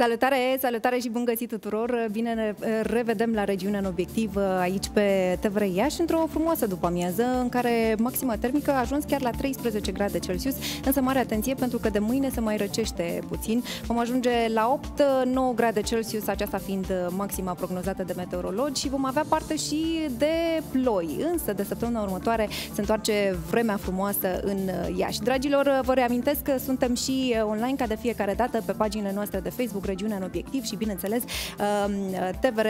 Salutare, salutare și bun găsit tuturor! Bine ne revedem la regiunea în obiectiv aici pe TVR Iași într-o frumoasă după amiază în care maxima termică a ajuns chiar la 13 grade Celsius, însă mare atenție pentru că de mâine se mai răcește puțin. Vom ajunge la 8-9 grade Celsius, aceasta fiind maxima prognozată de meteorologi și vom avea parte și de ploi, însă de săptămâna următoare se întoarce vremea frumoasă în Iași. Dragilor, vă reamintesc că suntem și online ca de fiecare dată pe paginile noastre de Facebook regiunea în obiectiv și, bineînțeles, um, TVR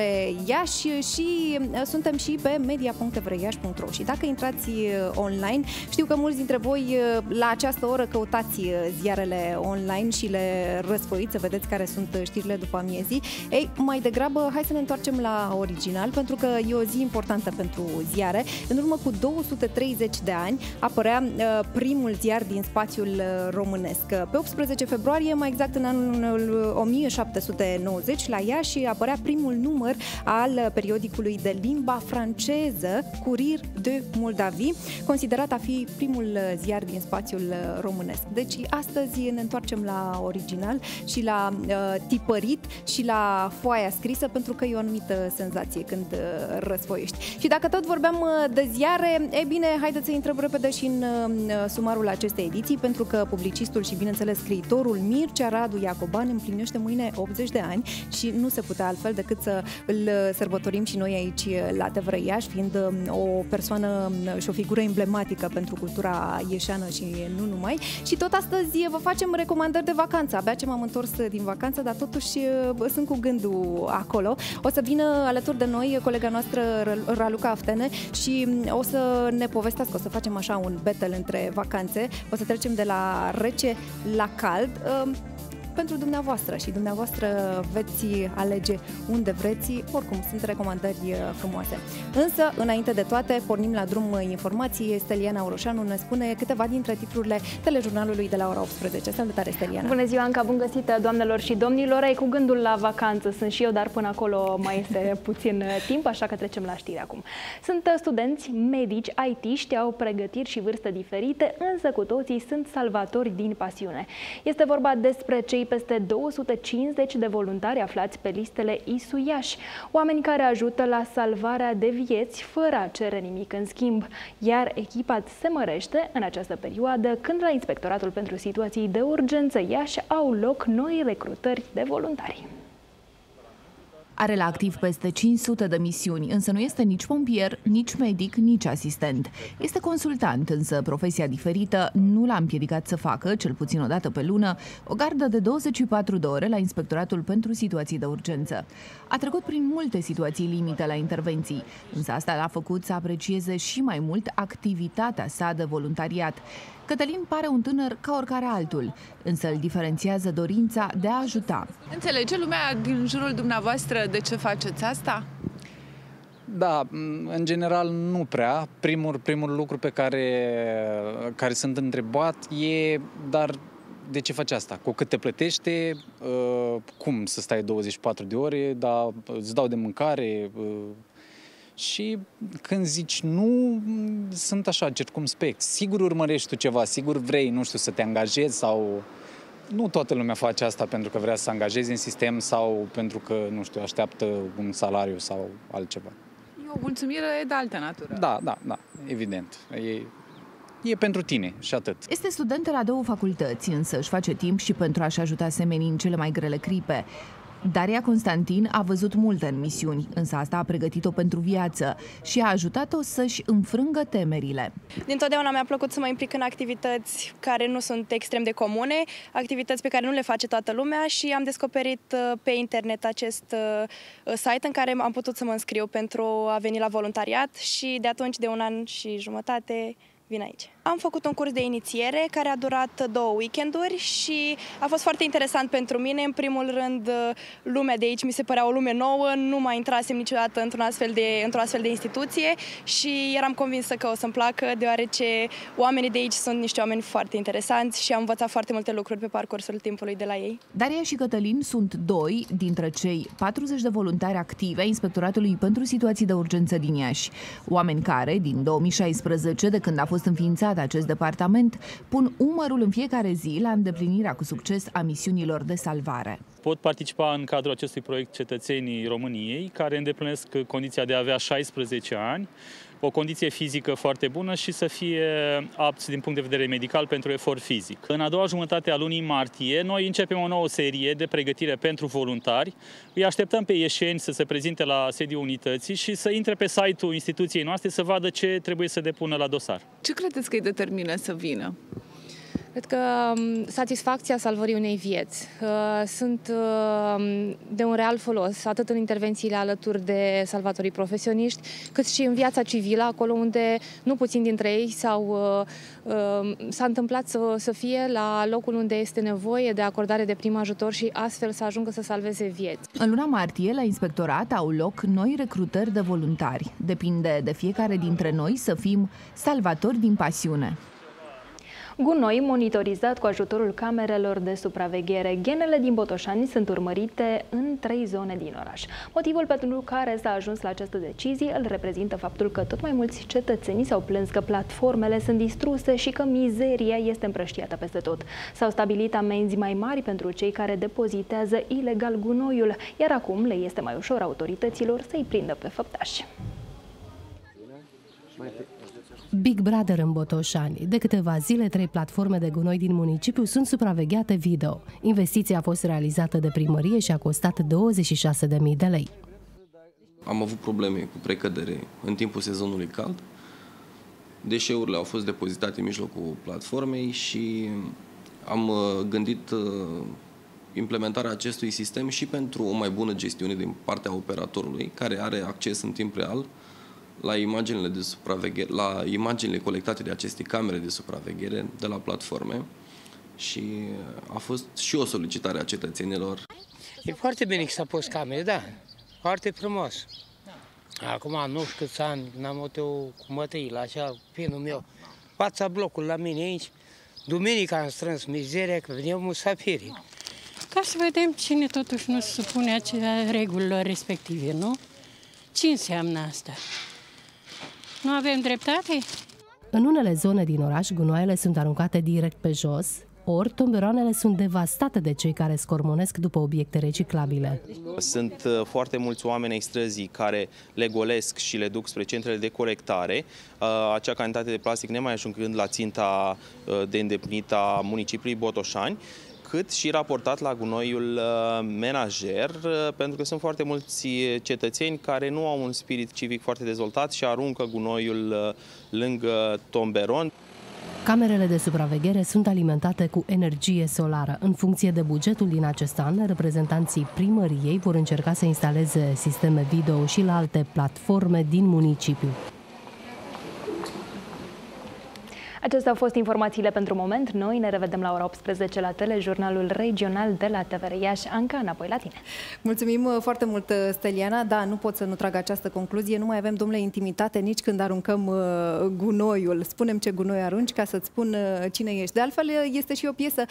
Iași și uh, suntem și pe media.tvriași.ro și dacă intrați uh, online, știu că mulți dintre voi uh, la această oră căutați ziarele online și le răsfoiți să vedeți care sunt știrile după amiezii. Ei, mai degrabă, hai să ne întoarcem la original, pentru că e o zi importantă pentru ziare. În urmă cu 230 de ani apărea primul ziar din spațiul românesc. Pe 18 februarie, mai exact în anul 1000 1790 la Iași apărea primul număr al periodicului de limba franceză, Curir de Moldavie, considerat a fi primul ziar din spațiul românesc. Deci astăzi ne întoarcem la original și la uh, tipărit și la foaia scrisă pentru că e o anumită senzație când uh, răsfoiești. Și dacă tot vorbeam uh, de ziare, e bine, haideți să intrăm repede și în uh, sumarul acestei ediții pentru că publicistul și bineînțeles scriitorul Mircea Radu Iacoban împlinește mâine mâine 80 de ani și nu se putea altfel decât să îl sărbătorim și noi aici la TVR Iași, fiind um, o persoană um, și o figură emblematică pentru cultura ieșeană și nu numai. Și tot astăzi vă facem recomandări de vacanță. Abia ce m-am întors din vacanță, dar totuși uh, sunt cu gândul acolo. O să vină alături de noi colega noastră Raluca Aftene și um, o să ne povestească, o să facem așa un battle între vacanțe. O să trecem de la rece la cald pentru dumneavoastră și dumneavoastră veți alege unde vreți, oricum sunt recomandări uh, frumoase. Însă, înainte de toate, pornim la drum uh, informații. Steliana Oroșanu ne spune câteva dintre titlurile telejurnalului de la ora 18. Salutare, Steliana! Bună ziua, Anca! Bun găsit, doamnelor și domnilor! Ai cu gândul la vacanță, sunt și eu, dar până acolo mai este puțin uh, timp, așa că trecem la știri acum. Sunt studenți, medici, IT-ști, au pregătiri și vârste diferite, însă cu toții sunt salvatori din pasiune. Este vorba despre cei peste 250 de voluntari aflați pe listele ISU Iași, oameni care ajută la salvarea de vieți fără a cere nimic în schimb, iar echipa se mărește în această perioadă când la Inspectoratul pentru Situații de Urgență Iași au loc noi recrutări de voluntari. Are la activ peste 500 de misiuni, însă nu este nici pompier, nici medic, nici asistent. Este consultant, însă profesia diferită nu l-a împiedicat să facă, cel puțin o dată pe lună, o gardă de 24 de ore la Inspectoratul pentru Situații de Urgență. A trecut prin multe situații limite la intervenții, însă asta l-a făcut să aprecieze și mai mult activitatea sa de voluntariat. Cătălin pare un tânăr ca oricare altul, însă îl diferențiază dorința de a ajuta. Înțelege lumea din jurul dumneavoastră de ce faceți asta? Da, în general nu prea. Primul, primul lucru pe care, care sunt întrebat e, dar de ce faci asta? Cu cât te plătește? Uh, cum să stai 24 de ore? Da, îți dau de mâncare? Uh, și când zici nu, sunt așa circumspect. Sigur urmărești tu ceva, sigur vrei, nu știu, să te angajezi sau... Nu toată lumea face asta pentru că vrea să se angajeze în sistem sau pentru că, nu știu, așteaptă un salariu sau altceva. E o mulțumire de altă natură. Da, da, da, evident. E, e pentru tine și atât. Este student la două facultăți, însă își face timp și pentru a-și ajuta semenii în cele mai grele cripe. Daria Constantin a văzut multe în misiuni, însă asta a pregătit-o pentru viață și a ajutat-o să-și înfrângă temerile. Dintotdeauna mi-a plăcut să mă implic în activități care nu sunt extrem de comune, activități pe care nu le face toată lumea și am descoperit uh, pe internet acest uh, site în care am putut să mă înscriu pentru a veni la voluntariat și de atunci, de un an și jumătate, vin aici. Am făcut un curs de inițiere care a durat două weekenduri și a fost foarte interesant pentru mine. În primul rând, lumea de aici mi se părea o lume nouă, nu mai intrasem niciodată într-un astfel de, într-o astfel de instituție și eram convinsă că o să-mi placă, deoarece oamenii de aici sunt niște oameni foarte interesanți și am învățat foarte multe lucruri pe parcursul timpului de la ei. Daria și Cătălin sunt doi dintre cei 40 de voluntari active ai Inspectoratului pentru Situații de Urgență din Iași, oameni care, din 2016, de când a fost înființat acest departament pun umărul în fiecare zi la îndeplinirea cu succes a misiunilor de salvare. Pot participa în cadrul acestui proiect cetățenii României care îndeplinesc condiția de a avea 16 ani, o condiție fizică foarte bună și să fie apți din punct de vedere medical pentru efort fizic. În a doua jumătate a lunii martie, noi începem o nouă serie de pregătire pentru voluntari. Îi așteptăm pe ieșeni să se prezinte la sediul unității și să intre pe site-ul instituției noastre să vadă ce trebuie să depună la dosar. Ce credeți că îi determină să vină? Cred că um, satisfacția salvării unei vieți uh, sunt uh, de un real folos, atât în intervențiile alături de salvatorii profesioniști, cât și în viața civilă, acolo unde nu puțin dintre ei s-au, uh, uh, s-a întâmplat să, să fie la locul unde este nevoie de acordare de prim ajutor și astfel să ajungă să salveze vieți. În luna martie, la inspectorat au loc noi recrutări de voluntari. Depinde de fiecare dintre noi să fim salvatori din pasiune. Gunoi monitorizat cu ajutorul camerelor de supraveghere. Genele din Botoșani sunt urmărite în trei zone din oraș. Motivul pentru care s-a ajuns la această decizie îl reprezintă faptul că tot mai mulți cetățeni s-au plâns că platformele sunt distruse și că mizeria este împrăștiată peste tot. S-au stabilit amenzi mai mari pentru cei care depozitează ilegal gunoiul, iar acum le este mai ușor autorităților să-i prindă pe făptași. Big Brother în Botoșani. De câteva zile, trei platforme de gunoi din municipiu sunt supravegheate video. Investiția a fost realizată de primărie și a costat 26.000 de lei. Am avut probleme cu precădere în timpul sezonului cald. Deșeurile au fost depozitate în mijlocul platformei și am uh, gândit uh, implementarea acestui sistem și pentru o mai bună gestiune din partea operatorului, care are acces în timp real la imaginile, de supraveghere, la imaginile colectate de aceste camere de supraveghere de la platforme și a fost și o solicitare a cetățenilor. E foarte bine că s-a pus camere, da. Foarte frumos. Acum, nu știu câți ani, n-am avut eu cu mătăile, așa, pinul meu. Fața blocul la mine aici. Duminica am strâns mizeria, că veneau musafirii. Ca să vedem cine totuși nu se supune acelea regulilor respective, nu? Ce înseamnă asta? Nu avem dreptate? În unele zone din oraș, gunoaiele sunt aruncate direct pe jos, ori tomberoanele sunt devastate de cei care scormonesc după obiecte reciclabile. Sunt uh, foarte mulți oameni ai străzii care le golesc și le duc spre centrele de colectare, uh, acea cantitate de plastic nemai ajungând la ținta uh, de îndeplinit a municipiului Botoșani, cât și raportat la gunoiul uh, menajer, uh, pentru că sunt foarte mulți cetățeni care nu au un spirit civic foarte dezvoltat și aruncă gunoiul uh, lângă tomberon. Camerele de supraveghere sunt alimentate cu energie solară. În funcție de bugetul din acest an, reprezentanții primăriei vor încerca să instaleze sisteme video și la alte platforme din municipiu. Acestea au fost informațiile pentru moment. Noi ne revedem la ora 18 la telejurnalul regional de la TVR Iași. Anca, înapoi la tine. Mulțumim uh, foarte mult, uh, Steliana. Da, nu pot să nu trag această concluzie. Nu mai avem, domnule, intimitate nici când aruncăm uh, gunoiul. Spunem ce gunoi arunci ca să-ți spun cine ești. De altfel, este și o piesă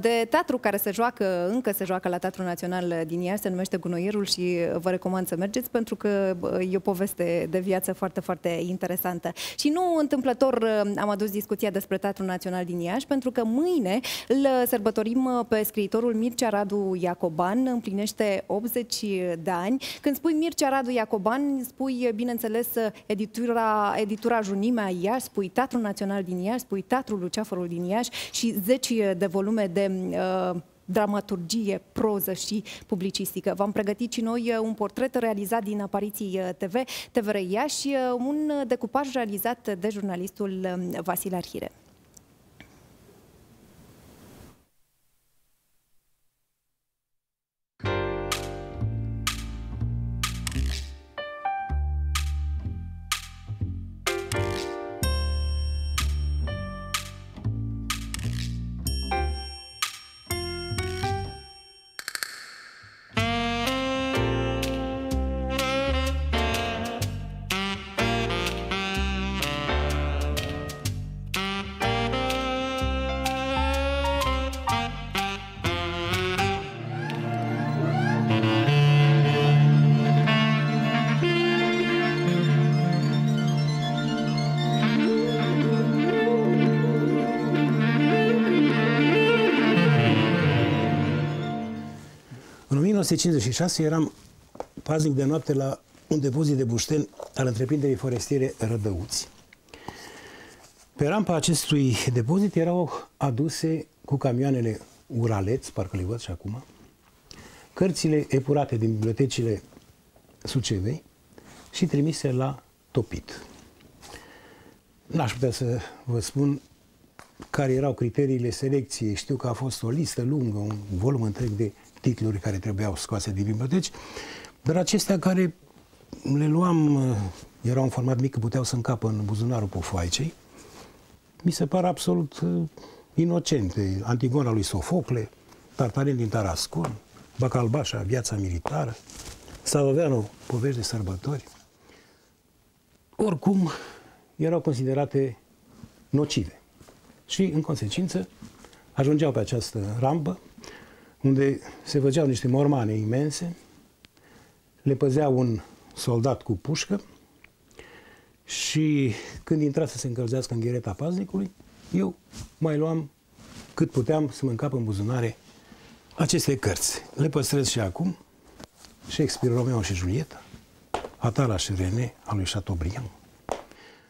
de teatru care se joacă, încă se joacă la Teatrul Național din Iași, se numește Gunoierul și vă recomand să mergeți pentru că e o poveste de viață foarte, foarte interesantă. Și nu întâmplător am adus discuția despre Teatrul Național din Iași, pentru că mâine îl sărbătorim uh, pe scriitorul Mircea Radu Iacoban, împlinește 80 de ani. Când spui Mircea Radu Iacoban, spui, bineînțeles, editura, editura Junimea Iași, spui Teatrul Național din Iași, spui Teatrul Luceafărul din Iași și zeci de volume de uh, dramaturgie, proză și publicistică. V-am pregătit și noi uh, un portret realizat din apariții uh, TV, TVR Iași, uh, un decupaj realizat de jurnalistul um, Vasile Arhire. 1956 eram paznic de noapte la un depozit de bușteni al întreprinderii forestiere Rădăuți. Pe rampa acestui depozit erau aduse cu camioanele Uraleț, parcă le văd și acum, cărțile epurate din bibliotecile Sucevei și trimise la topit. N-aș putea să vă spun care erau criteriile selecției. Știu că a fost o listă lungă, un volum întreg de titluri care trebuiau scoase din biblioteci, dar acestea care le luam, uh, erau în format mic, puteau să încapă în buzunarul pofoaicei, mi se par absolut uh, inocente. Antigona lui Sofocle, Tartarin din Tarascon, Bacalbașa, viața militară, Savoveanu, povești de sărbători. Oricum, erau considerate nocive. Și, în consecință, ajungeau pe această rampă, unde se văgeau niște mormane imense, le păzea un soldat cu pușcă și când intra să se încălzească în ghereta paznicului, eu mai luam cât puteam să mă încap în buzunare aceste cărți. Le păstrez și acum. Shakespeare, Romeo și Julieta, Atala și René, al lui Chateaubriand.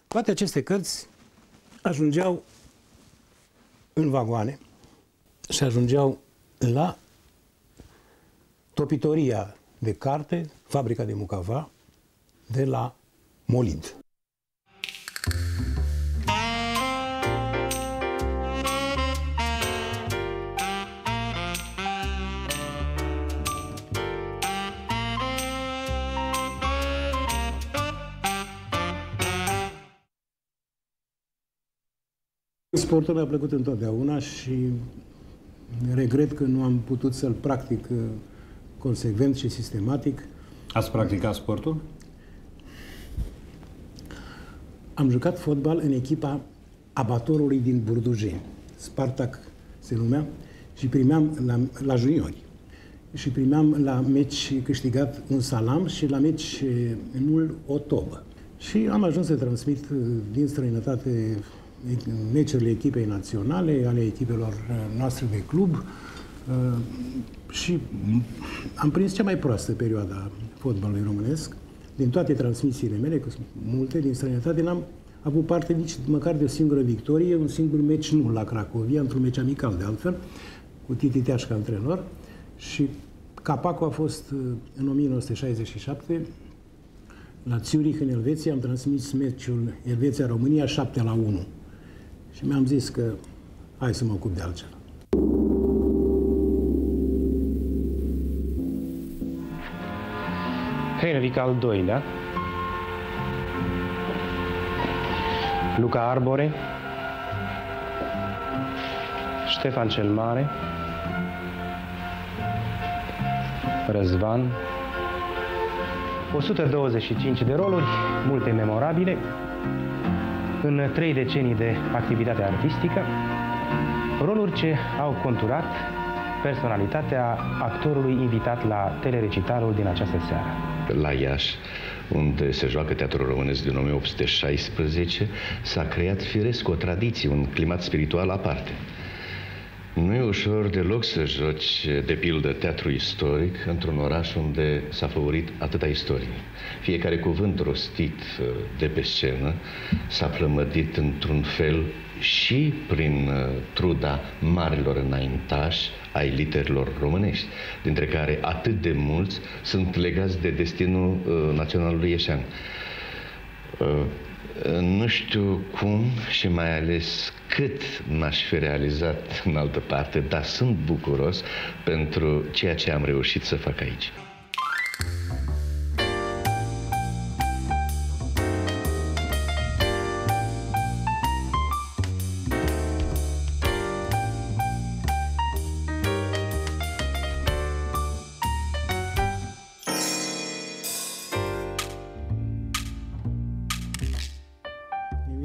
Toate aceste cărți ajungeau în vagoane și ajungeau la topitoria de carte, fabrica de mucava, de la Molid. Sportul mi-a plăcut întotdeauna și regret că nu am putut să-l practic uh, consecvent și sistematic. Ați practicat sportul? Am jucat fotbal în echipa abatorului din Burdujeni. Spartac se numea și primeam la, la juniori. Și primeam la meci câștigat un salam și la meci nul o tobă. Și am ajuns să transmit uh, din străinătate meciurile echipei naționale, ale echipelor uh, noastre de club uh, și am prins cea mai proastă perioadă a fotbalului românesc. Din toate transmisiile mele, că sunt multe din străinătate, n-am avut parte nici măcar de o singură victorie, un singur meci nu la Cracovia, într-un meci amical de altfel, cu Titi Teaș ca antrenor și capacul a fost uh, în 1967 la Zurich, în Elveția, am transmis meciul Elveția-România 7 la 1. Și mi-am zis că hai să mă ocup de altceva. Henric al doilea, Luca Arbore, Ștefan cel Mare, Răzvan, 125 de roluri, multe memorabile, în trei decenii de activitate artistică, roluri ce au conturat personalitatea actorului invitat la telerecitalul din această seară. La Iași, unde se joacă teatrul românesc din 1816, s-a creat firesc o tradiție, un climat spiritual aparte. Nu e ușor deloc să joci, de pildă, teatru istoric într-un oraș unde s-a făurit atâta istorie. Fiecare cuvânt rostit uh, de pe scenă s-a plămădit într-un fel și prin uh, truda marilor înaintași ai literilor românești, dintre care atât de mulți sunt legați de destinul uh, naționalului ieșean. Nu știu cum și mai ales cât n-aș fi realizat în altă parte, dar sunt bucuros pentru ceea ce am reușit să fac aici.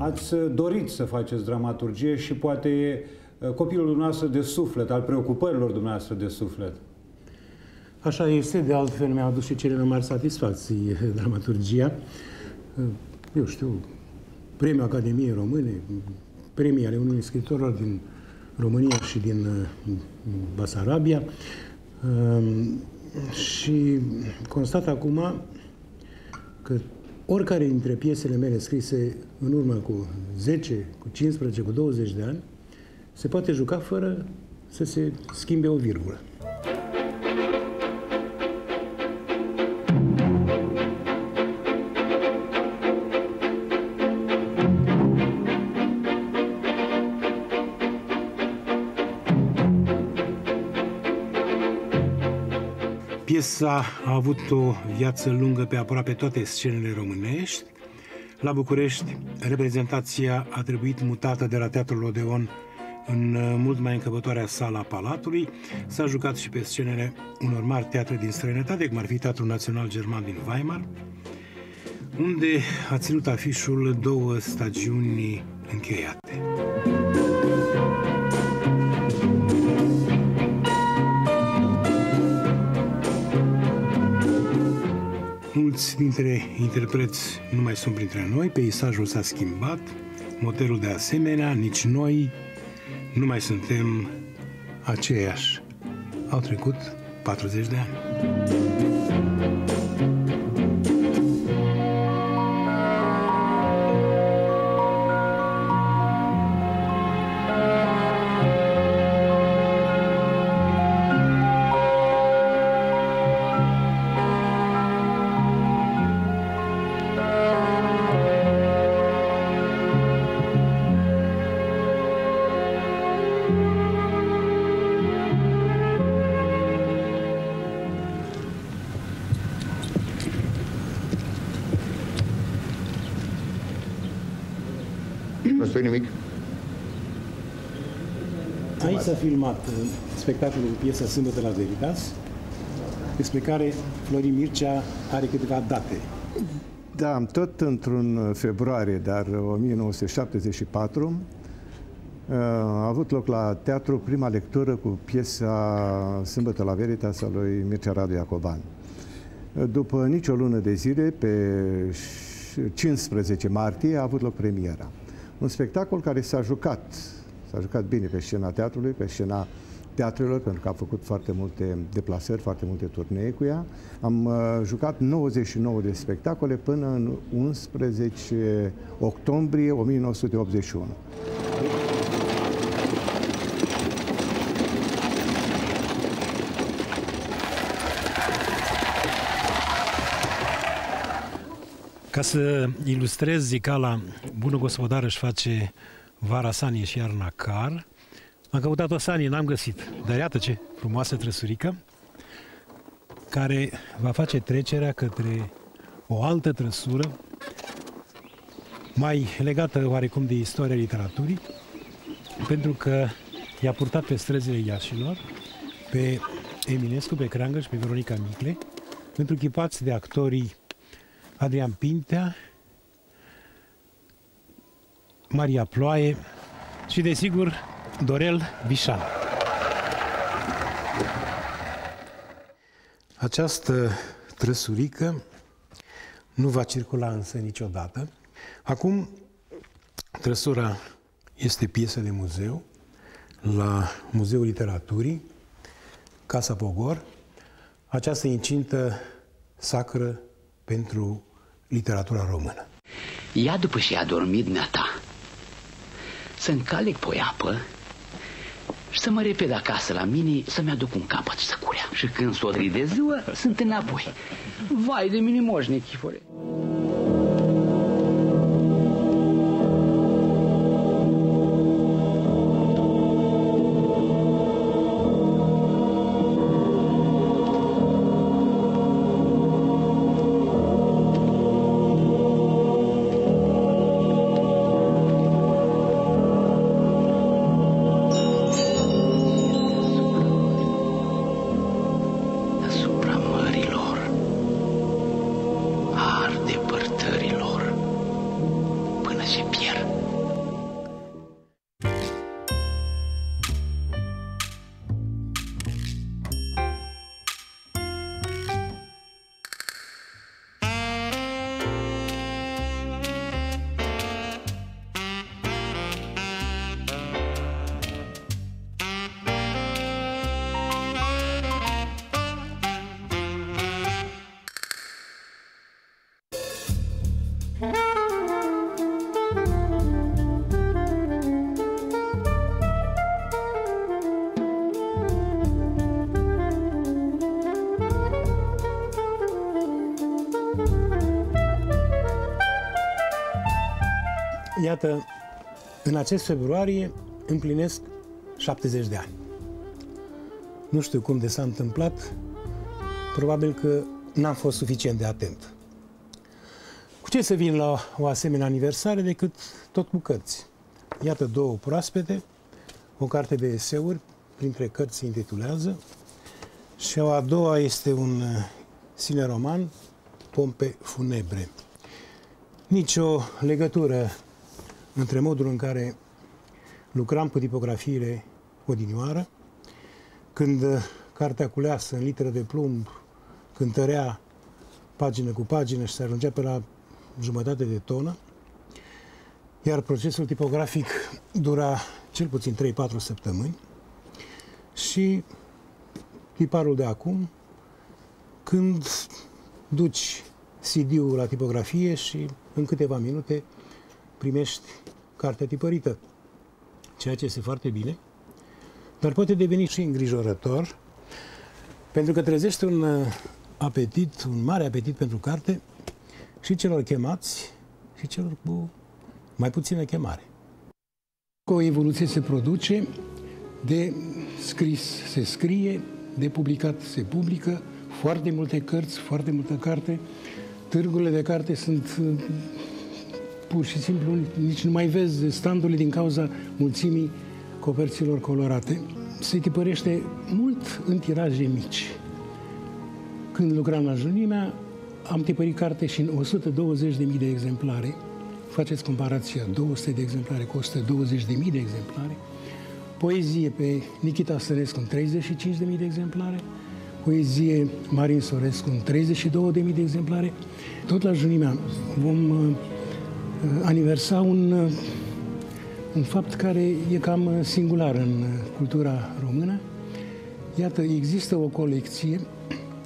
Ați dorit să faceți dramaturgie și poate e uh, copilul dumneavoastră de suflet, al preocupărilor dumneavoastră de suflet. Așa este, de altfel mi-a adus și cele mai mari satisfacții uh, dramaturgia. Uh, eu știu, premiul Academiei Române, premii ale unui scritorilor din România și din Basarabia. și constat acum că oricare dintre piesele mele scrise în urmă cu 10, cu 15, cu 20 de ani, se poate juca fără să se schimbe o virgulă. Piesa a avut o viață lungă pe aproape toate scenele românești. La București, reprezentația a trebuit mutată de la Teatrul Odeon în uh, mult mai încăpătoarea sala Palatului. S-a jucat și pe scenele unor mari teatre din străinătate, cum ar fi Teatrul Național German din Weimar, unde a ținut afișul două stagiuni încheiate. Mulți dintre interpreți nu mai sunt printre noi, peisajul s-a schimbat, modelul de asemenea, nici noi nu mai suntem aceiași. Au trecut 40 de ani. S-a filmat uh, spectacolul cu piesa Sâmbătă la Veritas, despre care Florin Mircea are câteva date. Da, tot într-un februarie, dar 1974, uh, a avut loc la teatru prima lectură cu piesa Sâmbătă la Veritas a lui Mircea Radu Iacoban. După nicio lună de zile, pe 15 martie, a avut loc premiera. Un spectacol care s-a jucat, s-a jucat bine pe scena teatrului, pe scena teatrelor, pentru că a făcut foarte multe deplasări, foarte multe turnee cu ea. Am uh, jucat 99 de spectacole până în 11 octombrie 1981. Ca să ilustrez zicala Bună gospodară își face vara sanie și iarna car, am căutat o sanie, n-am găsit. Dar iată ce frumoasă trăsurică care va face trecerea către o altă trăsură mai legată oarecum de istoria literaturii, pentru că i-a purtat pe străzile Iașilor, pe Eminescu, pe Creangă și pe Veronica Micle, pentru chipați de actorii Adrian Pintea, Maria Ploaie și, desigur, Dorel Bișan. Această trăsurică nu va circula însă niciodată. Acum, trăsura este piesă de muzeu la Muzeul Literaturii, Casa Pogor. Această incintă sacră pentru literatura română. Ia după ce a dormit ta, să încalec pe apă și să mă repede acasă la mine să-mi aduc un capăt să curea. Și când s-o de ziua, sunt înapoi. Vai de mine moșne, chifore. Iată, în acest februarie împlinesc 70 de ani. Nu știu cum de s-a întâmplat, probabil că n-am fost suficient de atent. Cu ce să vin la o asemenea aniversare decât tot cu cărți? Iată două proaspete, o carte de eseuri, printre cărți se intitulează, și a doua este un uh, sine roman, Pompe funebre. Nici o legătură între modul în care lucram cu tipografiile odinioară, când uh, cartea culeasă în literă de plumb cântărea pagină cu pagină și se ajungea pe la jumătate de tonă, iar procesul tipografic dura cel puțin 3-4 săptămâni și tiparul de acum, când duci CD-ul la tipografie și în câteva minute primești cartea tipărită, ceea ce este foarte bine, dar poate deveni și îngrijorător, pentru că trezește un uh, apetit, un mare apetit pentru carte și celor chemați și celor cu mai puțină chemare. O evoluție se produce, de scris se scrie, de publicat se publică, foarte multe cărți, foarte multă carte. Târgurile de carte sunt uh, pur și simplu, nici nu mai vezi standurile din cauza mulțimii coperților colorate. Se tipărește mult în tiraje mici. Când lucram la Junimea, am tipărit carte și în 120.000 de exemplare. Faceți comparația, 200 de exemplare cu 120.000 de exemplare. Poezie pe Nikita Sărescu în 35.000 de exemplare. Poezie Marin Sorescu în 32.000 de exemplare. Tot la Junimea vom uh, aniversa un, uh, un fapt care e cam singular în cultura română. Iată, există o colecție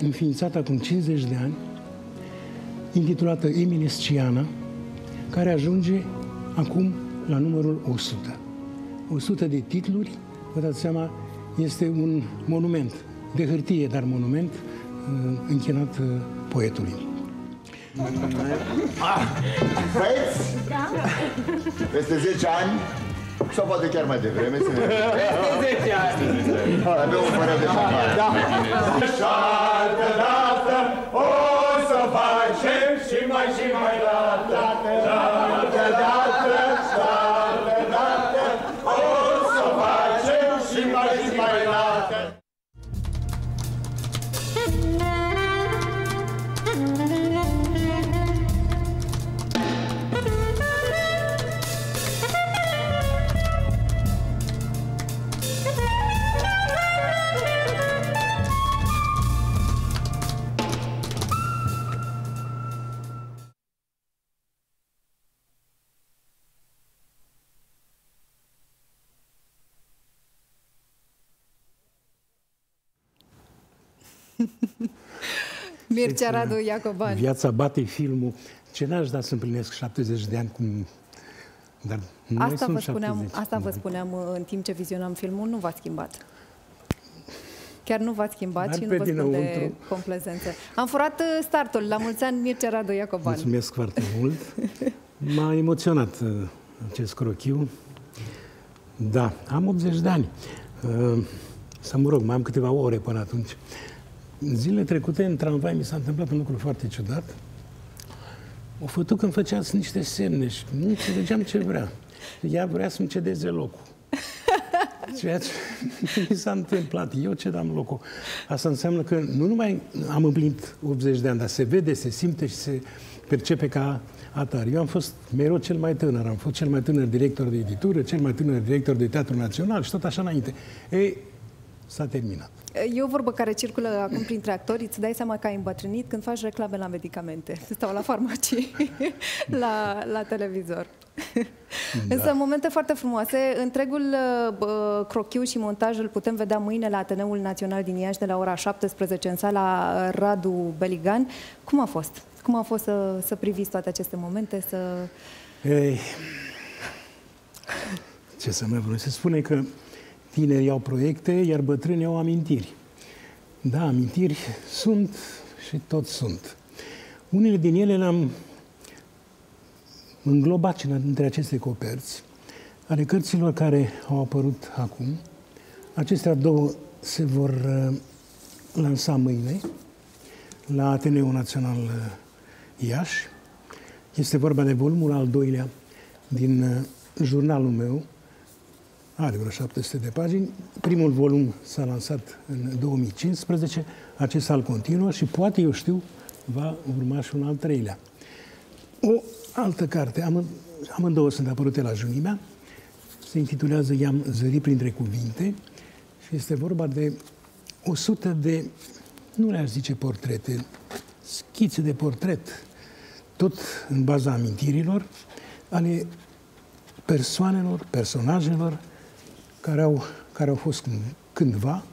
înființată acum 50 de ani, intitulată Eminesciana, care ajunge acum la numărul 100. 100 de titluri, vă dați seama, este un monument de hârtie, dar monument uh, închinat uh, poetului. Ah, băieți? Da. Peste 10 ani sau poate chiar mai devreme să ne... Peste 10 ani! Avem un părere de șampanie. Da. Și altă dată o să facem și mai și mai dată. Altă dată, Mircea Radu Iacoban. Viața bate filmul. Ce n-aș da să împlinesc 70 de ani cum... Dar nu Asta, sunt vă spuneam, 70. asta vă spuneam uh, în timp ce vizionam filmul, nu v-ați schimbat. Chiar nu v-ați schimbat Dar și nu pe vă spun de dinăuntru. complezență. Am furat uh, startul. La mulți ani, Mircea Radu Iacoban. Mulțumesc foarte mult. M-a emoționat uh, acest crochiu. Da, am 80 de ani. Uh, Să mă rog, mai am câteva ore până atunci. Zilele trecute, în tramvai, mi s-a întâmplat un lucru foarte ciudat. O fătucă îmi făcea niște semne și nu înțelegeam ce vrea. Ea vrea să-mi cedeze locul. Ceea ce mi s-a întâmplat. Eu cedam locul. Asta înseamnă că nu numai am împlinit 80 de ani, dar se vede, se simte și se percepe ca atare. Eu am fost mereu cel mai tânăr. Am fost cel mai tânăr director de editură, cel mai tânăr director de teatru național și tot așa înainte. Ei, s-a terminat. E o vorbă care circulă acum printre actori, îți dai seama că ai îmbătrânit când faci reclame la medicamente. Stau la farmacii, la, la televizor. Da. Însă momente foarte frumoase. Întregul uh, crochiu și montaj îl putem vedea mâine la Ateneul Național din Iași de la ora 17 în sala Radu Beligan. Cum a fost? Cum a fost să, să priviți toate aceste momente? Să... Ei, ce să mai vreau? Se spune că tinerii au proiecte, iar bătrânii au amintiri. Da, amintiri sunt și tot sunt. Unele din ele le-am Înglobat între aceste coperți, ale cărților care au apărut acum, acestea două se vor uh, lansa mâine la Ateneul Național uh, Iași. Este vorba de volumul al doilea din uh, jurnalul meu, are vreo 700 de pagini. Primul volum s-a lansat în 2015, acesta al continuă și poate, eu știu, va urma și un al treilea. O altă carte, am, amândouă sunt apărute la junimea, se intitulează I-am zărit printre cuvinte și este vorba de 100 de, nu le-aș zice portrete, schițe de portret, tot în baza amintirilor, ale persoanelor, personajelor care au, care au fost cândva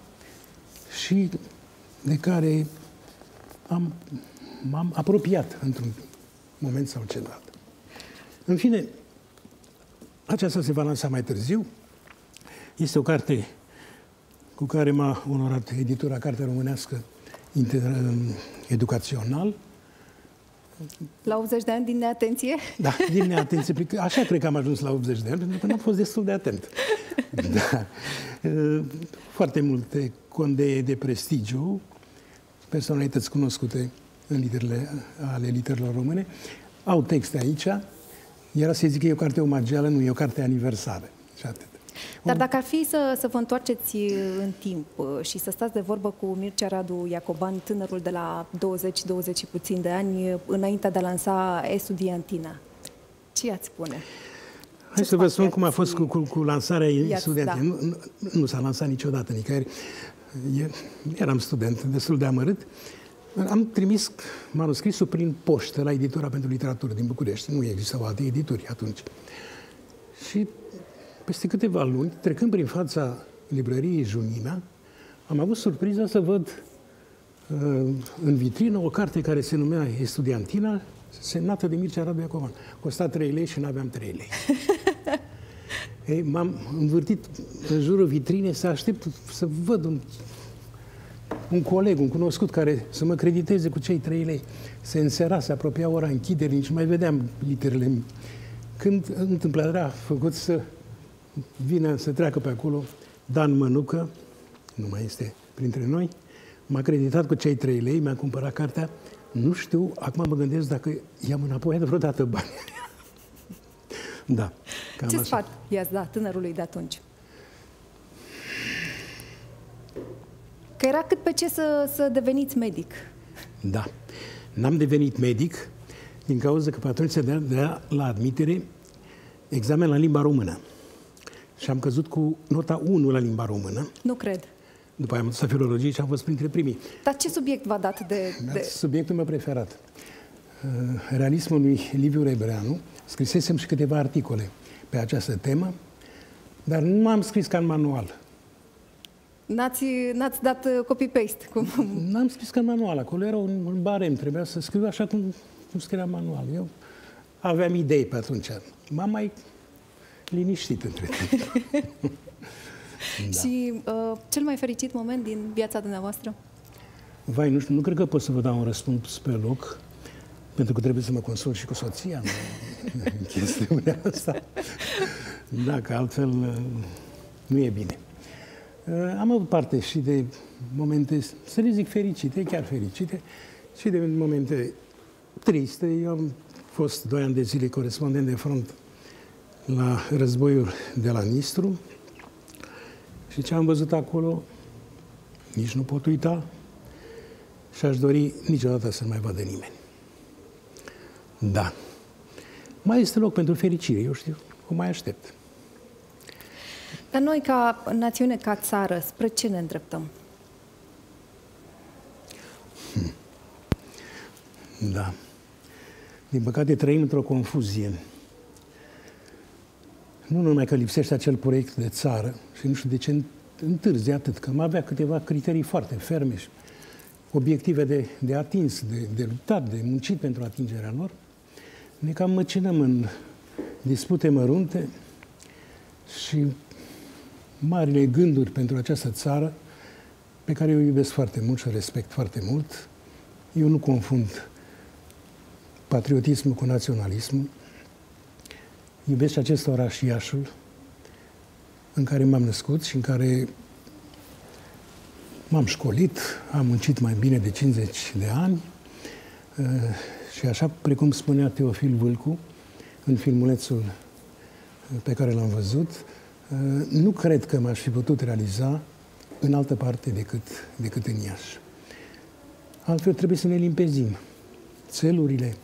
și de care am, m-am apropiat într-un moment sau celălalt. În fine, aceasta se va lansa mai târziu. Este o carte cu care m-a onorat editura Carte Românească Educațional. La 80 de ani din neatenție? Da, din neatenție. Așa cred că am ajuns la 80 de ani, pentru că n-am fost destul de atent. Da. Foarte multe condee de prestigiu, personalități cunoscute în literele, ale literelor române, au texte aici. Era să zic că e o carte omagială, nu, e o carte aniversară. Și atât. Dar dacă ar fi să, să vă întoarceți în timp uh, și să stați de vorbă cu Mircea Radu Iacoban, tânărul de la 20-20 și puțin de ani, uh, înainte de a lansa Estudiantina, ce ați spune? Hai să vă spun cum a fost cu, cu, cu lansarea studenței. Da. Nu, nu, nu s-a lansat niciodată nicăieri. E, eram student destul de amărât. Am trimis manuscrisul prin poștă la editura pentru literatură din București. Nu existau alte edituri atunci. Și peste câteva luni, trecând prin fața librăriei Junimea, am avut surpriza să văd uh, în vitrină o carte care se numea Estudiantina, semnată de Mircea Radu Iacoban. Costa 3 lei și nu aveam 3 lei. Ei, m-am învârtit în jurul vitrinei să aștept să văd un, un coleg, un cunoscut care să mă crediteze cu cei 3 lei. Se însera, se apropia ora închiderii, nici mai vedeam literele. Când întâmplarea a făcut să vine să treacă pe acolo Dan Mănucă, nu mai este printre noi, m-a creditat cu cei 3 lei, mi-a cumpărat cartea. Nu știu, acum mă gândesc dacă i-am înapoi de vreodată bani. da. Cam Ce sfat i-ați dat tânărului de atunci? Că era cât pe ce să, să deveniți medic. Da. N-am devenit medic din cauza că pe atunci se dea la admitere examen la limba română. Și am căzut cu nota 1 la limba română. Nu cred. După aia am dus la filologie și am fost printre primii. Dar ce subiect v-a dat de... de... Subiectul meu preferat. Uh, realismul lui Liviu Rebreanu. Scrisesem și câteva articole pe această temă, dar nu m-am scris ca în manual. N-ați, n-ați dat uh, copy-paste? Cum... N-am scris ca în manual. Acolo era un, un barem. Trebuia să scriu așa cum, cum scria manual. Eu aveam idei pe atunci. M-am mai liniștit între timp. da. Și uh, cel mai fericit moment din viața dumneavoastră? Vai, nu, știu, nu cred că pot să vă dau un răspuns pe loc, pentru că trebuie să mă consult și cu soția în chestiunea asta. Dacă altfel uh, nu e bine. Uh, am avut parte și de momente, să le zic, fericite, chiar fericite, și de momente triste. Eu am fost doi ani de zile corespondent de front la războiul de la Nistru și ce am văzut acolo nici nu pot uita și aș dori niciodată să nu mai vadă nimeni. Da. Mai este loc pentru fericire, eu știu, o mai aștept. Dar noi, ca națiune, ca țară, spre ce ne îndreptăm? Hmm. Da. Din păcate trăim într-o confuzie nu numai că lipsește acel proiect de țară și nu știu de ce întârzi atât, că mai avea câteva criterii foarte ferme și obiective de, de atins, de, de luptat, de muncit pentru atingerea lor, ne cam măcinăm în dispute mărunte și marile gânduri pentru această țară, pe care eu iubesc foarte mult și respect foarte mult. Eu nu confund patriotismul cu naționalismul. Iubesc și acest oraș, Iașul, în care m-am născut și în care m-am școlit, am muncit mai bine de 50 de ani uh, și așa precum spunea Teofil Vâlcu în filmulețul pe care l-am văzut, uh, nu cred că m-aș fi putut realiza în altă parte decât, decât în Iași. Altfel trebuie să ne limpezim țelurile,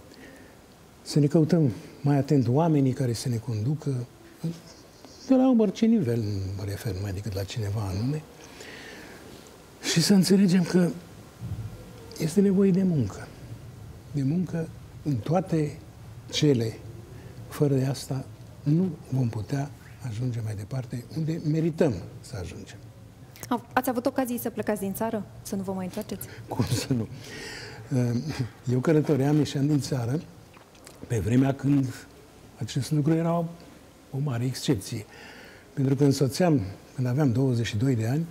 să ne căutăm mai atent oamenii care să ne conducă, de la orice nivel, nu mă refer mai decât la cineva anume, și să înțelegem că este nevoie de muncă. De muncă în toate cele. Fără de asta nu vom putea ajunge mai departe unde merităm să ajungem. Ați avut ocazii să plecați din țară? Să nu vă mai întoarceți? Cum să nu? Eu călătoream, ieșeam din țară pe vremea când acest lucru era o mare excepție. Pentru că însoțeam, când aveam 22 de ani,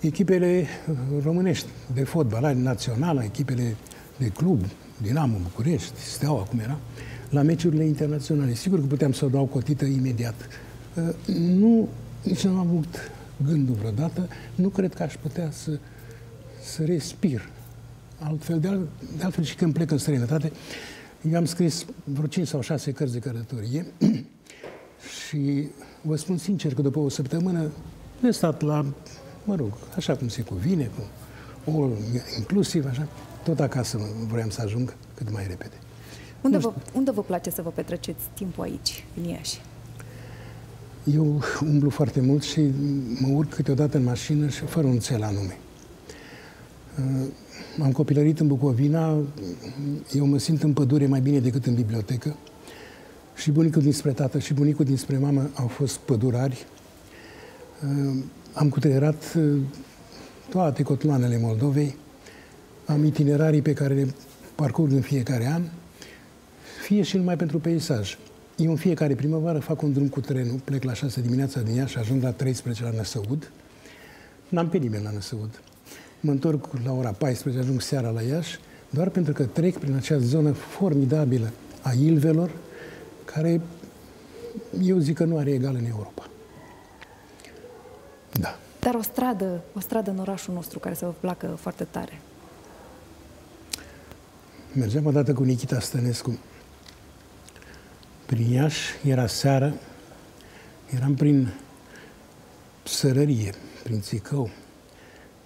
echipele uh, românești de fotbal, națională, echipele de club, Dinamo București, Steaua, cum era, la meciurile internaționale. Sigur că puteam să o dau cotită imediat. Uh, nu, nici nu am avut gândul vreodată, nu cred că aș putea să, să respir. Altfel, de, alt, de altfel și când plec în străinătate, eu am scris vreo 5 sau 6 cărți de călătorie și vă spun sincer că după o săptămână de stat la, mă rog, așa cum se cuvine, cu all inclusiv, așa, tot acasă vreau să ajung cât mai repede. Unde vă, unde vă place să vă petreceți timpul aici, în Iași? Eu umblu foarte mult și mă urc câteodată în mașină și fără un cel anume. Uh, am copilărit în Bucovina, eu mă simt în pădure mai bine decât în bibliotecă. Și bunicul dinspre tată și bunicul dinspre mamă au fost pădurari. Uh, am cutreierat uh, toate cotloanele Moldovei. Am itinerarii pe care le parcurg în fiecare an, fie și numai pentru peisaj. Eu în fiecare primăvară fac un drum cu trenul, plec la 6 dimineața din Iași și ajung la 13 la Năsăud. N-am pe nimeni la Năsăud. Mă întorc la ora 14, ajung seara la Iași, doar pentru că trec prin acea zonă formidabilă a Ilvelor, care eu zic că nu are egal în Europa. Da. Dar o stradă, o stradă în orașul nostru care să vă placă foarte tare. Mergeam odată cu Nikita Stănescu prin Iași, era seară, eram prin Sărărie, prin Țicău,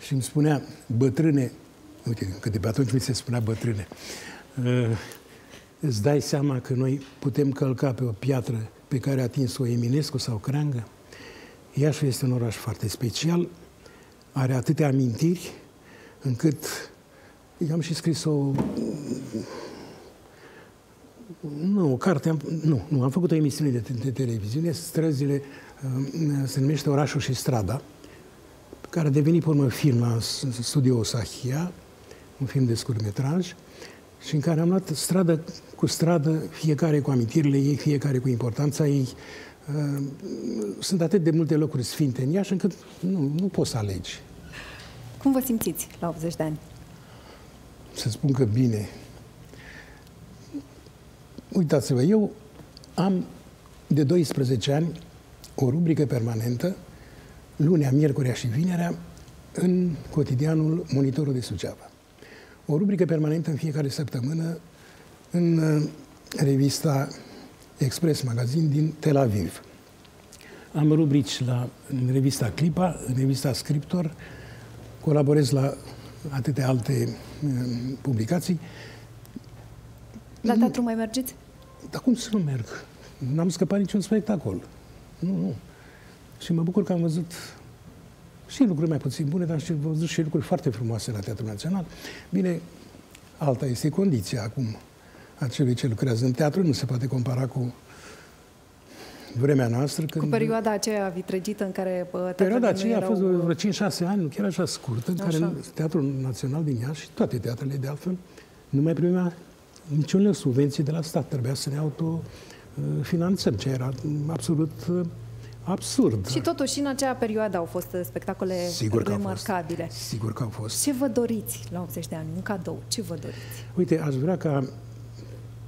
și îmi spunea, bătrâne, uite, că de pe atunci mi se spunea bătrâne, uh, îți dai seama că noi putem călca pe o piatră pe care a atins-o Eminescu sau Creangă? Iașul este un oraș foarte special, are atâtea amintiri, încât eu am și scris o nu, o carte, am, nu, nu, am făcut o emisiune de, de televiziune, Străzile, uh, se numește Orașul și Strada, care a devenit, pe urmă, film la Studio Osahia, un film de scurtmetraj, și în care am luat stradă cu stradă, fiecare cu amintirile ei, fiecare cu importanța ei. Uh, sunt atât de multe locuri sfinte în Iași, încât nu, nu poți să alegi. Cum vă simțiți la 80 de ani? Să spun că bine, Uitați-vă, eu am de 12 ani o rubrică permanentă, lunea, miercurea și vinerea, în cotidianul Monitorul de Suceava. O rubrică permanentă în fiecare săptămână în uh, revista Express Magazin din Tel Aviv. Am rubrici la, în revista Clipa, în revista Scriptor, colaborez la atâtea alte uh, publicații. La teatru mai mergeți? Dar cum să nu merg? N-am scăpat niciun spectacol. Nu, nu. Și mă bucur că am văzut și lucruri mai puțin bune, dar și văzut și lucruri foarte frumoase la Teatrul Național. Bine, alta este condiția acum a celui ce lucrează în teatru, nu se poate compara cu vremea noastră. Când... Cu perioada aceea vitregită în care Perioada aceea a fost vreo 5-6 ani, chiar așa scurtă, în așa. care Teatrul Național din Iași și toate teatrele de altfel nu mai primea niciun subvenții de la stat. Trebuia să ne autofinanțăm, ce era absolut uh, absurd. Și totuși, în acea perioadă au fost spectacole Sigur remarcabile. Sigur că au fost. Ce vă doriți la 80 de ani? Un cadou? Ce vă doriți? Uite, aș vrea ca,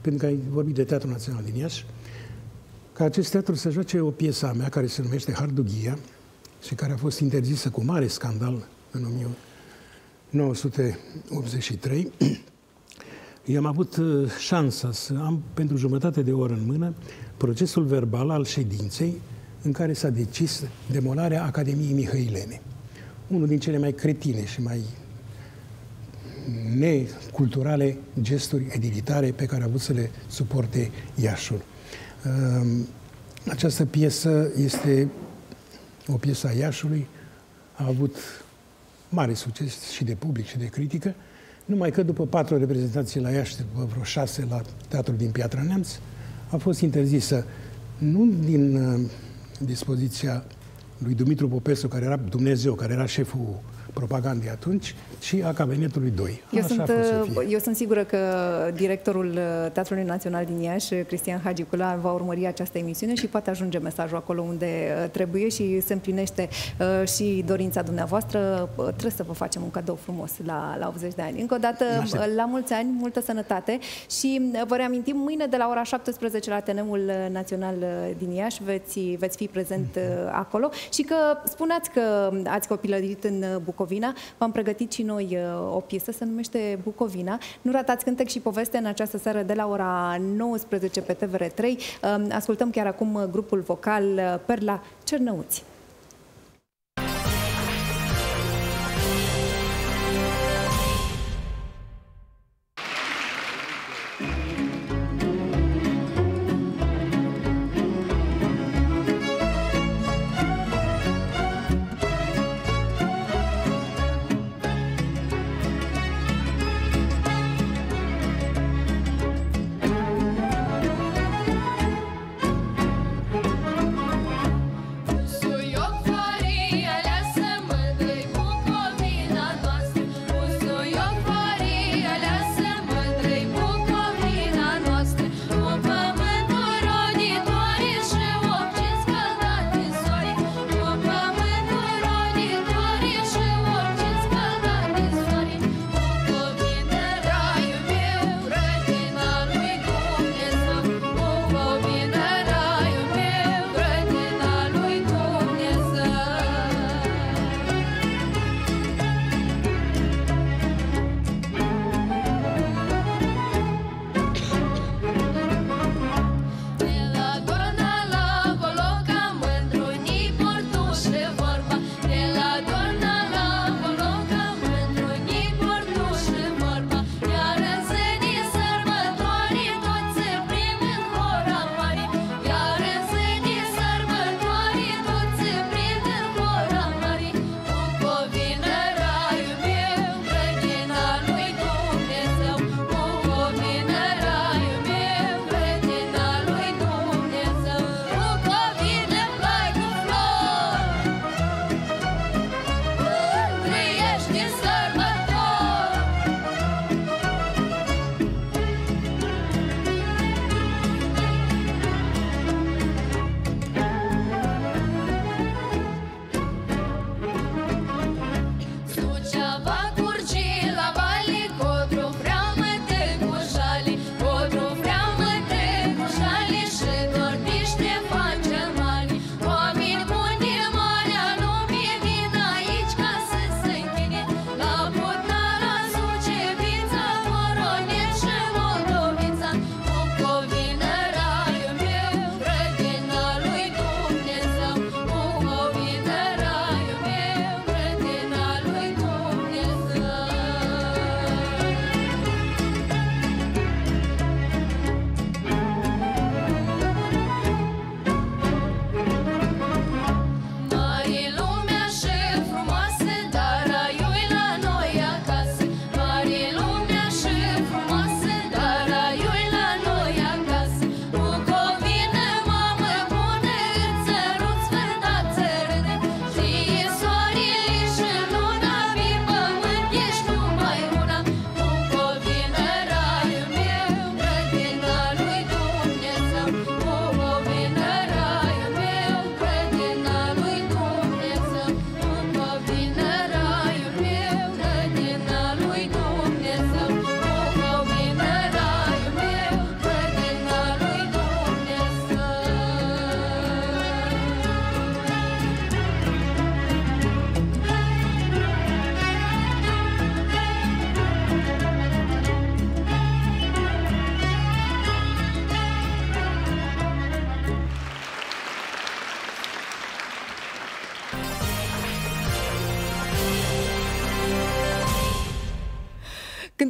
pentru că ai vorbit de Teatrul Național din Iași, ca acest teatru să joace o piesă a mea care se numește Hardughia și care a fost interzisă cu mare scandal în 1983. Eu am avut uh, șansa să am pentru jumătate de oră în mână procesul verbal al ședinței în care s-a decis demolarea Academiei Mihailene. Unul din cele mai cretine și mai neculturale gesturi edilitare pe care a avut să le suporte Iașul. Ehm, această piesă este o piesă a Iașului, a avut mare succes și de public și de critică, numai că după patru reprezentații la Iași, după vreo șase la Teatrul din Piatra Neamț, a fost interzisă nu din uh, dispoziția lui Dumitru Popescu, care era Dumnezeu, care era șeful propagandei atunci și a cabinetului 2. Eu sunt, uh, eu sunt sigură că directorul uh, Teatrului Național din Iași, Cristian Hagicula, va urmări această emisiune și poate ajunge mesajul acolo unde uh, trebuie și se împlinește și dorința dumneavoastră. Trebuie să vă facem un cadou frumos la, la 80 de ani. Încă o dată, la mulți ani, multă sănătate și vă reamintim, mâine de la ora 17 la Ateneul Național din Iași veți, veți fi prezent mm-hmm. acolo și că spuneați că ați copilărit în Bucovina, v-am pregătit și noi uh, o piesă, se numește Bucovina. Nu ratați cântec și poveste în această seară de la ora 19 pe TVR3. Um, ascultăm chiar acum grupul vocal uh, Perla Cernăuți.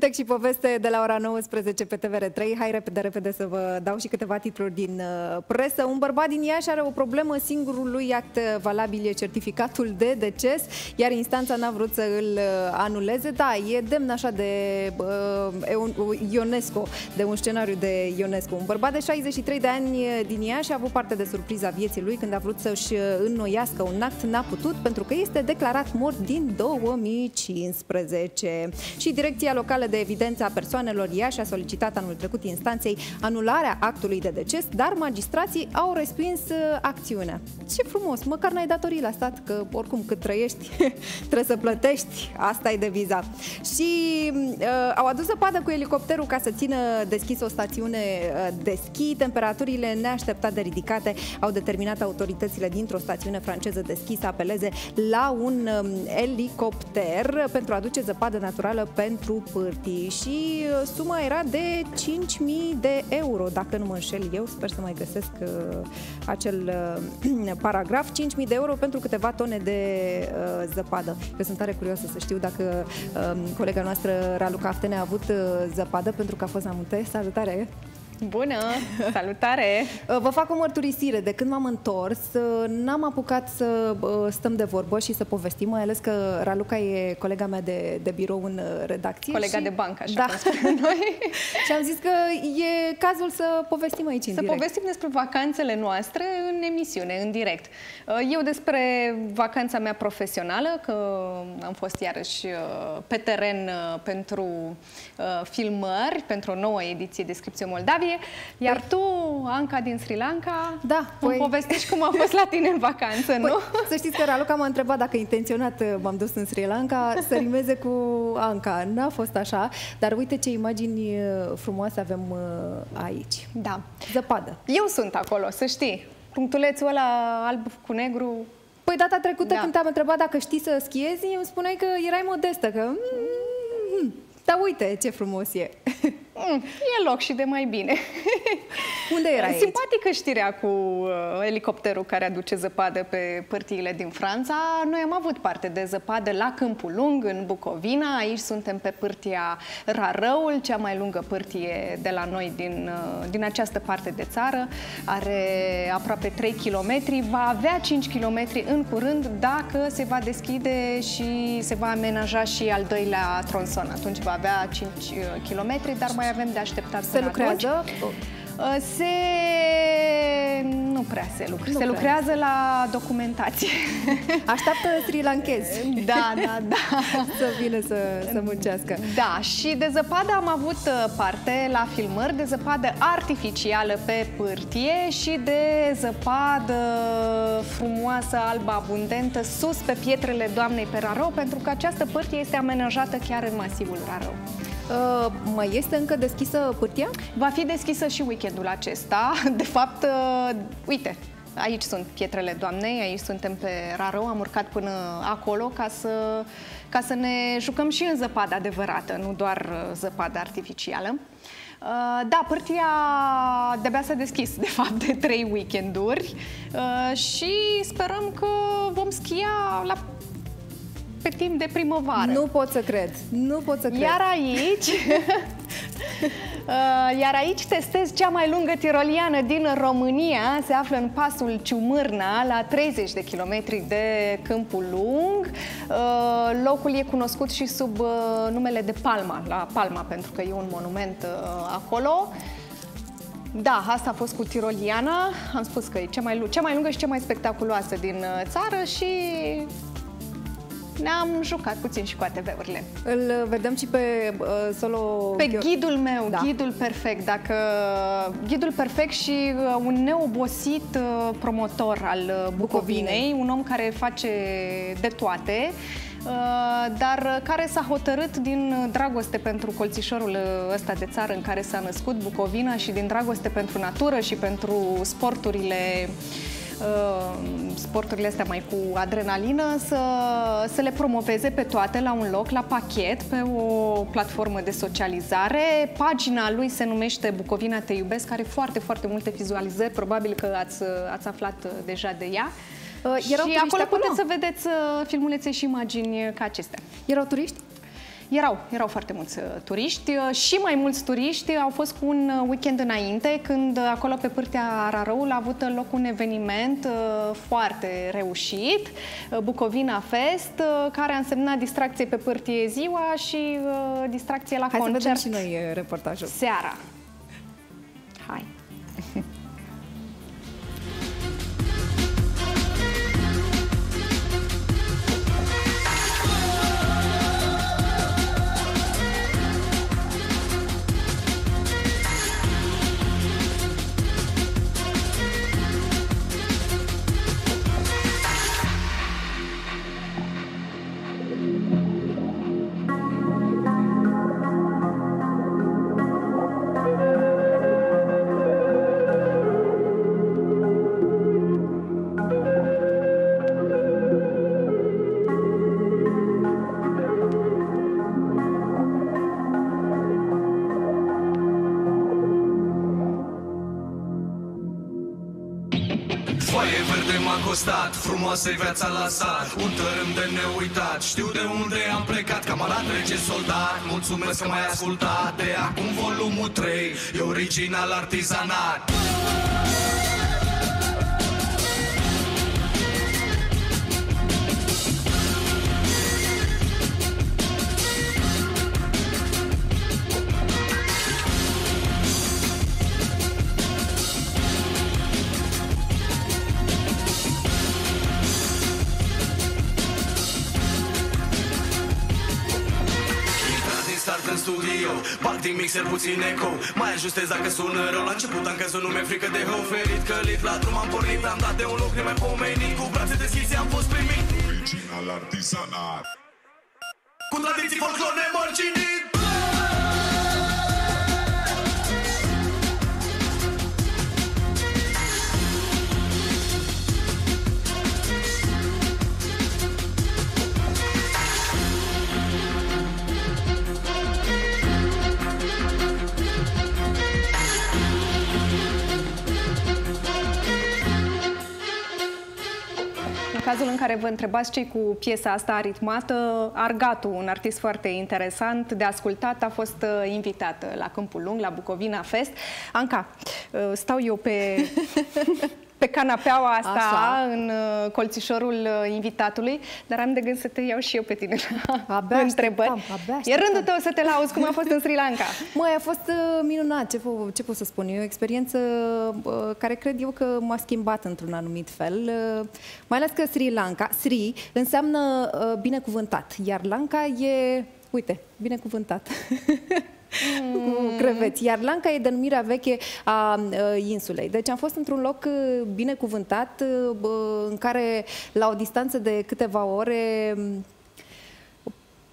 Cântec și poveste de la ora 19 pe TVR3. Hai repede, repede să vă dau și câteva titluri din uh, presă. Un bărbat din Iași are o problemă, singurul lui act valabil e certificatul de deces, iar instanța n-a vrut să îl uh, anuleze. Da, e demn așa de uh, Ionesco, de un scenariu de Ionesco. Un bărbat de 63 de ani din Iași a avut parte de surpriza vieții lui când a vrut să-și înnoiască un act, n-a putut pentru că este declarat mort din 2015. Și direcția locală locală de evidență a persoanelor Iași a solicitat anul trecut instanței anularea actului de deces, dar magistrații au respins uh, acțiunea. Ce frumos, măcar n-ai datorii la stat, că oricum cât trăiești trebuie să plătești, asta e deviza. Și uh, au adus zăpadă cu elicopterul ca să țină deschis o stațiune uh, de schi. Temperaturile neașteptat de ridicate au determinat autoritățile dintr-o stațiune franceză de schi să apeleze la un um, elicopter pentru a aduce zăpadă naturală pentru pârtii și uh, suma era de 5.000 de euro, dacă nu mă înșel eu, sper să mai găsesc uh, acel uh, paragraf, 5.000 de euro pentru câteva tone de uh, zăpadă. Eu sunt tare curioasă să știu dacă uh, colega noastră Raluca Aftene a avut uh, zăpadă pentru că a fost la munte. Salutare! Bună! Salutare! Vă fac o mărturisire. De când m-am întors, n-am apucat să stăm de vorbă și să povestim, mai ales că Raluca e colega mea de, de birou în redacție. Colega și... de bancă, așa da. noi. și am zis că e cazul să povestim aici în Să direct. povestim despre vacanțele noastre în emisiune, în direct. Eu despre vacanța mea profesională, că am fost iarăși pe teren pentru filmări, pentru o nouă ediție Descripție Moldavie, iar tu, Anca din Sri Lanka, da, îmi păi... povestești cum a fost la tine în vacanță, păi, nu? Să știți că Raluca m-a întrebat dacă intenționat m-am dus în Sri Lanka să rimeze cu Anca. N-a fost așa, dar uite ce imagini frumoase avem aici. Da. Zăpadă. Eu sunt acolo, să știi. Punctulețul ăla alb cu negru Păi data trecută da. când te-am întrebat dacă știi să schiezi, îmi spuneai că erai modestă, că... Mm, dar uite ce frumos e. Mm, e loc și de mai bine. Unde era aici? Simpatică știrea cu uh, elicopterul care aduce zăpadă pe părtiile din Franța. Noi am avut parte de zăpadă la Câmpul Lung, în Bucovina. Aici suntem pe pârtia Rarăul, cea mai lungă pârtie de la noi din, uh, din această parte de țară. Are aproape 3 km, va avea 5 km în curând dacă se va deschide și se va amenaja și al doilea tronson. Atunci va avea 5 km, dar mai avem de așteptat Se lucrează? Atunci. Se... Nu prea se lucrează. Nu se prea. lucrează la documentație. Așteaptă sri lankezi. Da, da, da. să vină să, să muncească. Da, și de zăpadă am avut uh, parte la filmări, de zăpadă artificială pe pârtie și de zăpadă frumoasă, albă, abundentă, sus pe pietrele doamnei pe Rarău, pentru că această pârtie este amenajată chiar în masivul Rarău. Uh, mai este încă deschisă pârtia? Va fi deschisă și weekendul acesta. De fapt, uh, uite, aici sunt pietrele doamnei, aici suntem pe Rarău, am urcat până acolo ca să, ca să ne jucăm și în zăpadă adevărată, nu doar zăpadă artificială. Uh, da, pârtia de-abia s-a deschis, de fapt, de trei weekenduri uh, și sperăm că vom schia la pe timp de primăvară. Nu pot să cred. Nu pot să cred. Iar aici... Iar aici testez cea mai lungă tiroliană din România. Se află în pasul Ciumârna, la 30 de kilometri de Câmpul Lung. Locul e cunoscut și sub numele de Palma, la Palma, pentru că e un monument acolo. Da, asta a fost cu tiroliana. Am spus că e cea mai, cea mai lungă și cea mai spectaculoasă din țară și ne-am jucat puțin și cu ATV-urile. Îl vedem și pe uh, solo... Pe ghidul meu, da. ghidul perfect. Dacă Ghidul perfect și uh, un neobosit uh, promotor al uh, Bucovinei, Bucovinei, un om care face de toate, uh, dar care s-a hotărât din dragoste pentru colțișorul ăsta de țară în care s-a născut Bucovina și din dragoste pentru natură și pentru sporturile sporturile astea mai cu adrenalină, să, să le promoveze pe toate la un loc, la pachet, pe o platformă de socializare. Pagina lui se numește Bucovina Te Iubesc, are foarte, foarte multe vizualizări, probabil că ați, ați aflat deja de ea. Uh, erau și acolo, acolo puteți să vedeți filmulețe și imagini ca acestea. Erau turiști? Erau, erau foarte mulți uh, turiști uh, și mai mulți turiști au fost cu un uh, weekend înainte când acolo pe pârtea Rarăul a avut loc un eveniment foarte reușit, Bucovina Fest, care a însemnat distracție pe pârtie ziua și distracție la Hai concert. să vedem și noi reportajul. Seara. Costat frumoasă viața la sat. Un tărâm de neuitat. Știu de unde am plecat. Camarad rege soldat. Mulțumesc că m-ai ascultat. De acum volumul 3 E original artizanat studio. Bag din mixer puțin eco. Mai ajustez dacă sună rău. La început am căzut, nu mi-e frică de oferit. Călit la drum am pornit Am dat de un loc nemaipomenit Cu brațe deschise am fost primit. Original artizanat. Cu tradiții folclor nemărginit cazul în care vă întrebați ce cu piesa asta aritmată, Argatu, un artist foarte interesant de ascultat, a fost uh, invitat la Câmpul Lung, la Bucovina Fest. Anca, uh, stau eu pe pe canapeaua asta, Așa. în uh, colțișorul uh, invitatului, dar am de gând să te iau și eu pe tine abia întrebări. Abia e rândul tău să te lauzi cum a fost în Sri Lanka. Măi, a fost uh, minunat, ce, ce pot să spun? E o experiență care cred eu că m-a schimbat într-un anumit fel, mai ales că Sri Lanka, Sri, înseamnă binecuvântat, iar Lanka e, uite, binecuvântat. mm. cu creveți. Iar Lanca e denumirea veche a insulei. Deci am fost într-un loc binecuvântat în care la o distanță de câteva ore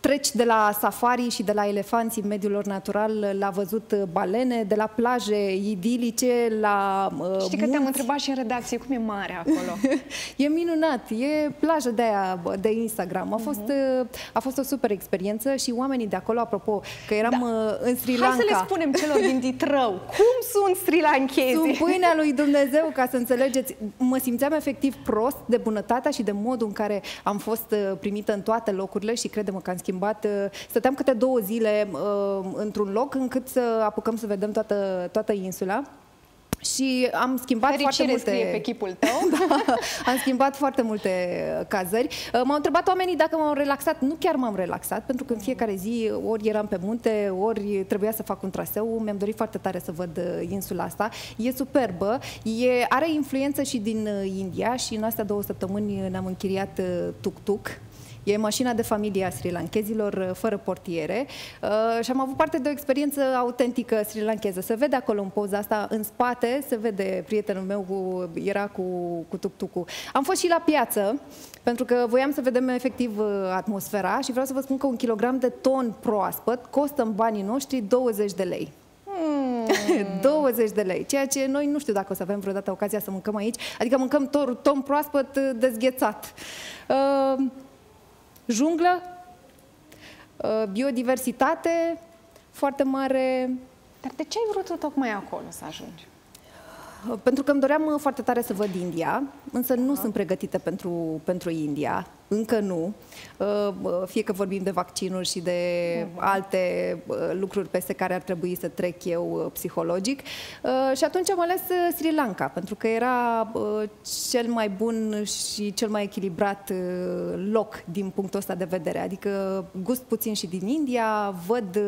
treci de la safari și de la elefanți în mediul lor natural la văzut balene, de la plaje idilice la uh, Știi munți. că te-am întrebat și în redacție, cum e mare acolo? e minunat, e plajă de aia de Instagram. A fost, uh-huh. a fost o super experiență și oamenii de acolo, apropo, că eram da. în Sri Lanka. Hai să le spunem celor din Ditrău, cum sunt Sri Lankezi? Sunt pâinea lui Dumnezeu, ca să înțelegeți. Mă simțeam efectiv prost de bunătatea și de modul în care am fost primită în toate locurile și credem că am schimbat schimbat. Uh, stăteam câte două zile uh, într-un loc încât să apucăm să vedem toată, toată insula. Și am schimbat Fericire foarte multe... scrie pe chipul tău. da, am schimbat foarte multe cazări. Uh, m-au întrebat oamenii dacă m-am relaxat. Nu chiar m-am relaxat, pentru că în fiecare zi ori eram pe munte, ori trebuia să fac un traseu. Mi-am dorit foarte tare să văd insula asta. E superbă. E, are influență și din India și în astea două săptămâni ne-am închiriat tuk-tuk E mașina de familie a sri lankezilor uh, fără portiere uh, și am avut parte de o experiență autentică sri lankeză. Se vede acolo în poza asta, în spate, se vede prietenul meu cu, era cu, cu tuk-tuk-ul. Am fost și la piață, pentru că voiam să vedem efectiv uh, atmosfera și vreau să vă spun că un kilogram de ton proaspăt costă în banii noștri 20 de lei. Mm. 20 de lei, ceea ce noi nu știu dacă o să avem vreodată ocazia să mâncăm aici, adică mâncăm ton proaspăt uh, dezghețat. Uh, junglă, uh, biodiversitate foarte mare. Dar de ce ai vrut tocmai acolo să ajungi? Uh, pentru că îmi doream uh, foarte tare să văd India, însă nu sunt pregătită pentru, pentru India. Încă nu. Uh, fie că vorbim de vaccinuri și de uh-huh. alte uh, lucruri peste care ar trebui să trec eu uh, psihologic. Și atunci am ales Sri Lanka, pentru că era cel mai bun și cel mai echilibrat loc din punctul ăsta de vedere. Adică gust puțin și din India, văd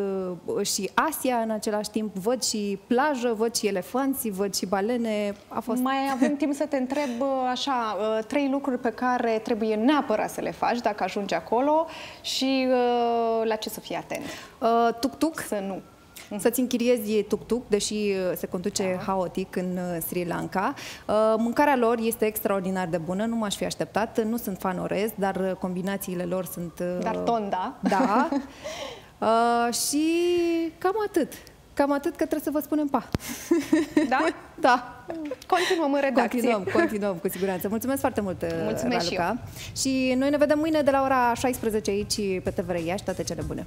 și Asia în același timp, văd și plajă, văd și elefanți, văd și balene. A fost... Mai avem timp să te întreb așa, trei lucruri pe care trebuie neapărat să le faci dacă ajungi acolo și uh, la ce să fii atent? Uh, tuk-tuk? Să nu. Să-ți închiriezi tuk-tuk, deși uh, se conduce da. haotic în uh, Sri Lanka. Uh, mâncarea lor este extraordinar de bună, nu m-aș fi așteptat. Nu sunt fan orez, dar combinațiile lor sunt... Dar tonda. Da. și cam atât. Cam atât că trebuie să vă spunem pa. Da? da. Continuăm în redacție. Continuăm, continuăm, cu siguranță. Mulțumesc foarte mult, Mulțumesc Raluca. Și, și noi ne vedem mâine de la ora 16 aici pe TVR Iași. Toate cele bune!